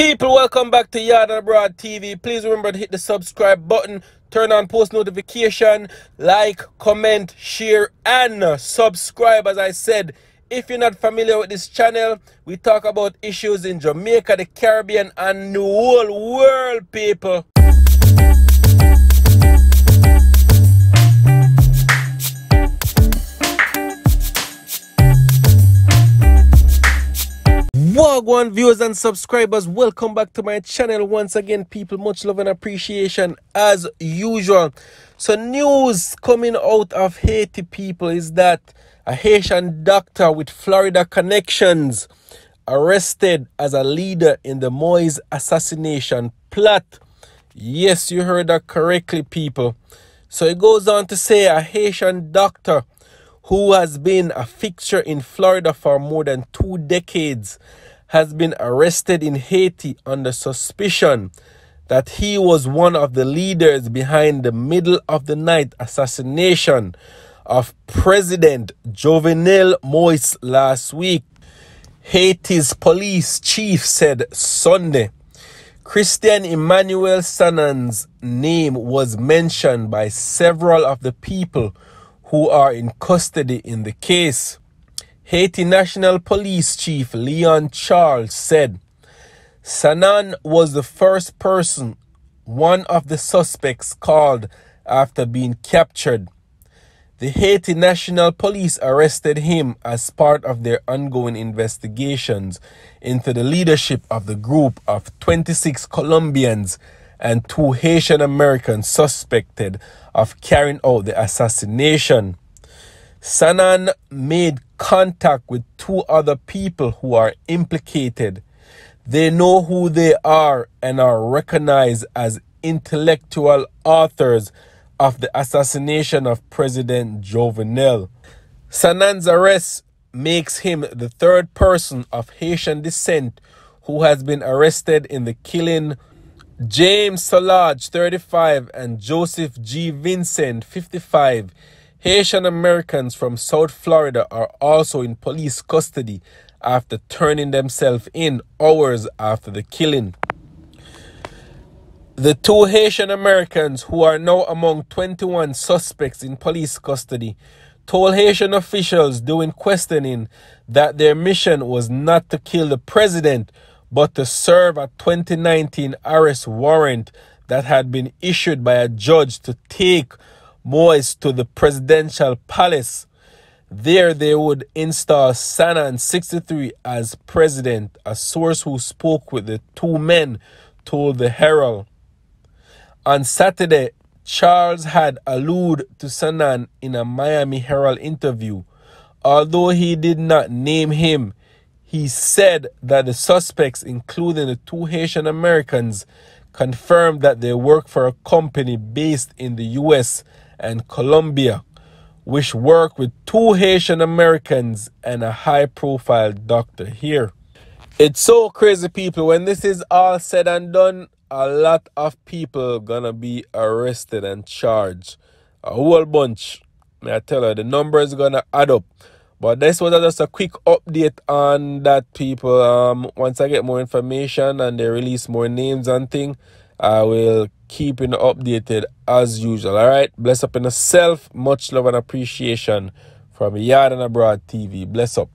People, welcome back to Yaad and Abroad TV. Please remember to hit the subscribe button, turn on post notification, like, comment, share, and subscribe. As I said, if you're not familiar with this channel, we talk about issues in Jamaica, the Caribbean, and the whole world, people. Wagwan viewers and subscribers, welcome back to my channel once again, people. Much love and appreciation as usual. So, news coming out of Haiti, people, is that a Haitian doctor with Florida connections arrested as a leader in the Moise assassination plot. Yes, you heard that correctly, people. So, it goes on to say a Haitian doctor who has been a fixture in Florida for more than two decades, has been arrested in Haiti under suspicion that he was one of the leaders behind the middle of the night assassination of President Jovenel Moise last week. Haiti's police chief said Sunday. Christian Emmanuel Sanon's name was mentioned by several of the people who are in custody in the case. Haiti National Police Chief Leon Charles said Sanon was the first person, one of the suspects, called after being captured. The Haiti National Police arrested him as part of their ongoing investigations into the leadership of the group of 26 Colombians and two Haitian Americans suspected of carrying out the assassination. Sanon made contact with two other people who are implicated. They know who they are and are recognized as intellectual authors of the assassination of President Jovenel. Sanon's arrest makes him the third person of Haitian descent who has been arrested in the killing James Solage, 35, and Joseph G. Vincent, 55, Haitian Americans from South Florida are also in police custody after turning themselves in hours after the killing. The two Haitian Americans, who are now among 21 suspects in police custody, told Haitian officials during questioning that their mission was not to kill the president but to serve a 2019 arrest warrant that had been issued by a judge to take Moise to the presidential palace. There, they would install Sanon 63 as president, a source who spoke with the two men told the Herald. On Saturday, Charles had alluded to Sanon in a Miami Herald interview. Although he did not name him, he said that the suspects, including the two Haitian Americans, confirmed that they work for a company based in the US and Colombia, which work with two Haitian Americans and a high profile doctor here. It's so crazy, people. When this is all said and done, a lot of people gonna be arrested and charged. A whole bunch. May I tell you, the number is gonna add up. But this was just a quick update on that, people. Um, once I get more information and they release more names and thing, I will keep you updated as usual. All right, bless up in yourself. Much love and appreciation from Yaad and Abroad TV. Bless up.